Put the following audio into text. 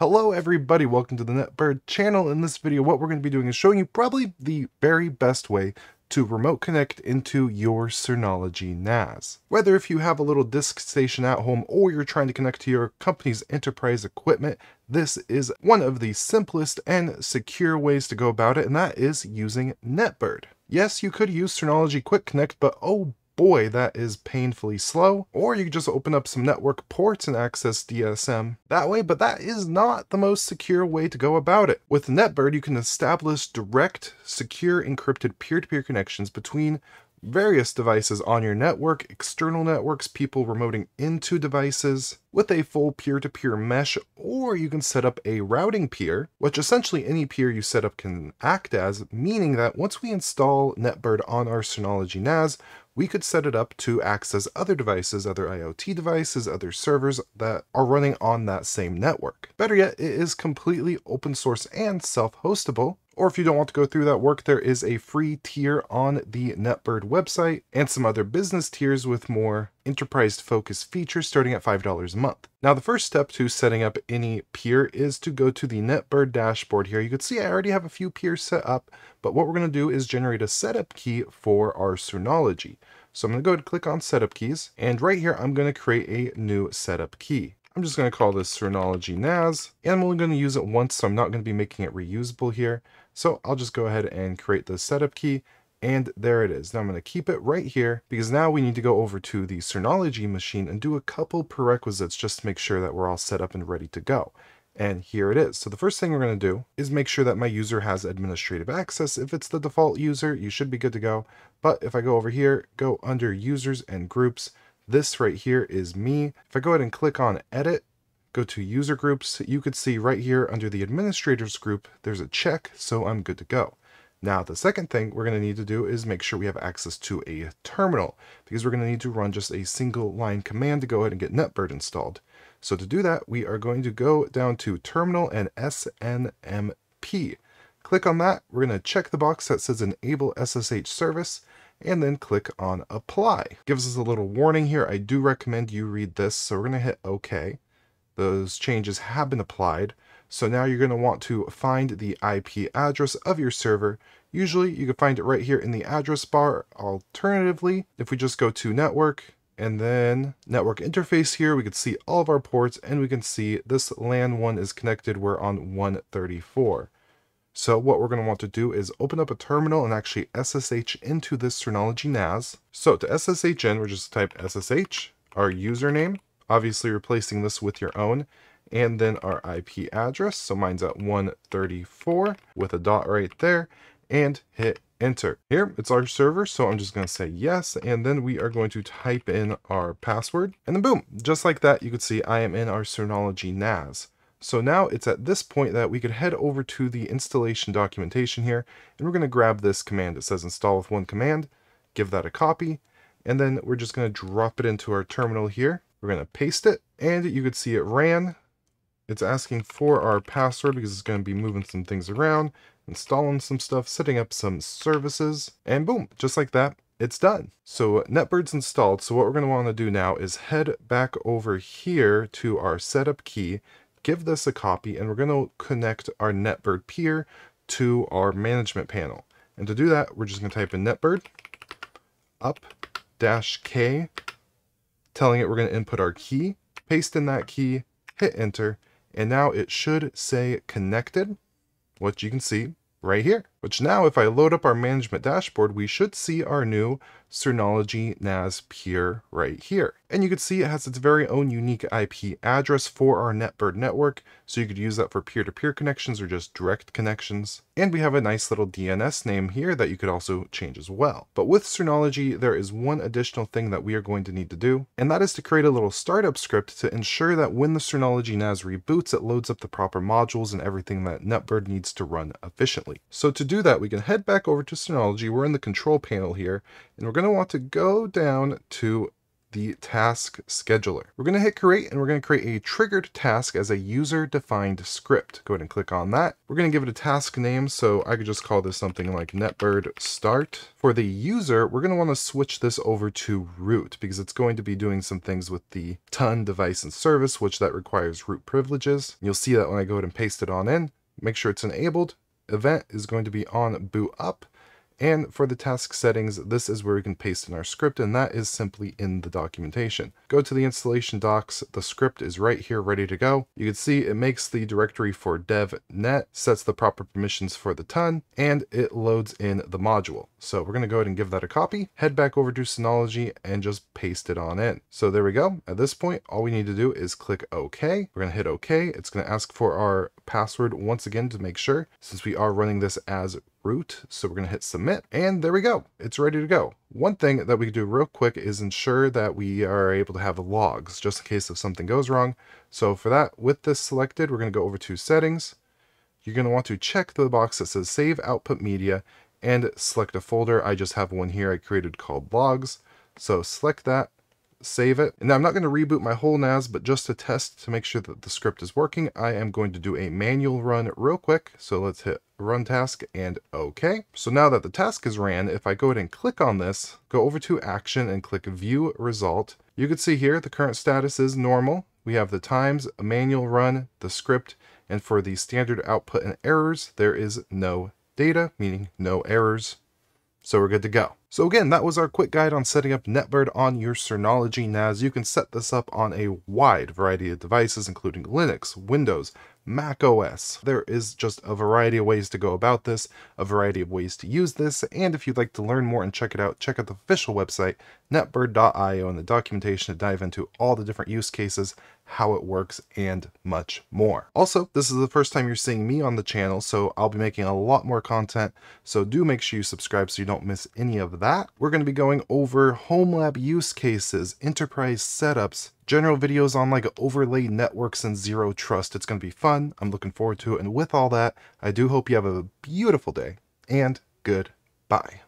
Hello everybody, welcome to the NetBird channel. In this video, what we're going to be doing is showing you probably the very best way to remote connect into your Synology NAS. Whether if you have a little disk station at home or you're trying to connect to your company's enterprise equipment, this is one of the simplest and secure ways to go about it, and that is using NetBird. Yes, you could use Synology Quick Connect, but oh boy, that is painfully slow. Or you could just open up some network ports and access DSM that way, but that is not the most secure way to go about it. With NetBird, you can establish direct, secure, encrypted peer-to-peer -peer connections between various devices on your network, external networks, people remoting into devices with a full peer-to-peer -peer mesh, or you can set up a routing peer, which essentially any peer you set up can act as, meaning that once we install NetBird on our Synology NAS, we could set it up to access other devices, other IoT devices, other servers that are running on that same network. Better yet, it is completely open source and self-hostable, or if you don't want to go through that work, there is a free tier on the NetBird website and some other business tiers with more enterprise focused features starting at $5 a month. Now, the first step to setting up any peer is to go to the NetBird dashboard here. You can see I already have a few peers set up, but what we're going to do is generate a setup key for our Synology. So I'm going to go ahead and click on setup keys, and right here, I'm going to create a new setup key. I'm just going to call this Synology NAS, and I'm only going to use it once, so I'm not going to be making it reusable here. So I'll just go ahead and create the setup key, and there it is. Now I'm going to keep it right here because now we need to go over to the Synology machine and do a couple prerequisites just to make sure that we're all set up and ready to go. And here it is. So the first thing we're going to do is make sure that my user has administrative access. If it's the default user, you should be good to go. But if I go over here, go under users and groups, this right here is me. If I go ahead and click on edit, go to user groups, you could see right here under the administrators group, there's a check, so I'm good to go. Now, the second thing we're going to need to do is make sure we have access to a terminal because we're going to need to run just a single line command to go ahead and get NetBird installed. So to do that, we are going to go down to terminal and SNMP. Click on that. We're going to check the box that says enable SSH service and then click on apply. Gives us a little warning here. I do recommend you read this. So we're going to hit OK. Those changes have been applied. So now you're going to want to find the IP address of your server. Usually you can find it right here in the address bar. Alternatively, if we just go to network and then network interface here, we can see all of our ports and we can see this LAN one is connected. We're on 134. So what we're going to want to do is open up a terminal and actually SSH into this Synology NAS. So to SSH in, we're just type SSH, our username, obviously replacing this with your own, and then our IP address. So mine's at 134 with a dot right there, and hit enter. Here, it's our server, so I'm just going to say yes, and then we are going to type in our password, and then boom, just like that, you could see I am in our Synology NAS. So now it's at this point that we could head over to the installation documentation here, and we're going to grab this command. It says install with one command, give that a copy, and then we're just going to drop it into our terminal here. We're going to paste it, and you could see it ran. It's asking for our password because it's going to be moving some things around, installing some stuff, setting up some services, and boom, just like that, it's done. So NetBird's installed. So what we're going to want to do now is head back over here to our setup key give this a copy and we're going to connect our NetBird peer to our management panel. And to do that, we're just going to type in NetBird up dash K, telling it we're going to input our key, paste in that key, hit enter, and now it should say connected, which you can see right here. Which now, if I load up our management dashboard, we should see our new Synology NAS peer right here. And you can see it has its very own unique IP address for our NetBird network, so you could use that for peer-to-peer -peer connections or just direct connections. And we have a nice little DNS name here that you could also change as well. But with Synology, there is one additional thing that we are going to need to do, and that is to create a little startup script to ensure that when the Synology NAS reboots, it loads up the proper modules and everything that NetBird needs to run efficiently. So to do that, we can head back over to Synology. We're in the control panel here, and we're going to want to go down to the task scheduler. We're going to hit create and we're going to create a triggered task as a user defined script. Go ahead and click on that. We're going to give it a task name. So I could just call this something like netbird start. For the user, we're going to want to switch this over to root because it's going to be doing some things with the TUN device and service, which that requires root privileges. You'll see that when I go ahead and paste it on in, make sure it's enabled. Event is going to be on boot up and for the task settings, this is where we can paste in our script, and that is simply in the documentation. Go to the installation docs, the script is right here ready to go. You can see it makes the directory for dev.net, sets the proper permissions for the TUN, and it loads in the module. So we're going to go ahead and give that a copy, head back over to Synology, and just paste it on in. So there we go. At this point, all we need to do is click OK. We're going to hit OK. It's going to ask for our password once again to make sure, since we are running this as root. So we're going to hit submit and there we go. It's ready to go. One thing that we can do real quick is ensure that we are able to have logs just in case if something goes wrong. So for that, with this selected, we're going to go over to settings. You're going to want to check the box that says save output media and select a folder. I just have one here I created called logs. So select that save it. And now I'm not going to reboot my whole NAS, but just to test to make sure that the script is working, I am going to do a manual run real quick. So let's hit run task and OK. So now that the task is ran, if I go ahead and click on this, go over to action and click view result, you can see here the current status is normal. We have the times, a manual run, the script, and for the standard output and errors, there is no data, meaning no errors. So we're good to go. So again, that was our quick guide on setting up NetBird on your Synology NAS. You can set this up on a wide variety of devices, including Linux, Windows, Mac OS. There is just a variety of ways to go about this, a variety of ways to use this, and if you'd like to learn more and check it out, check out the official website, netbird.io, and the documentation to dive into all the different use cases, how it works, and much more. Also, this is the first time you're seeing me on the channel, so I'll be making a lot more content, so do make sure you subscribe so you don't miss any of that. We're going to be going over home lab use cases, enterprise setups, general videos on like overlay networks and zero trust. It's going to be fun. I'm looking forward to it. And with all that, I do hope you have a beautiful day and goodbye.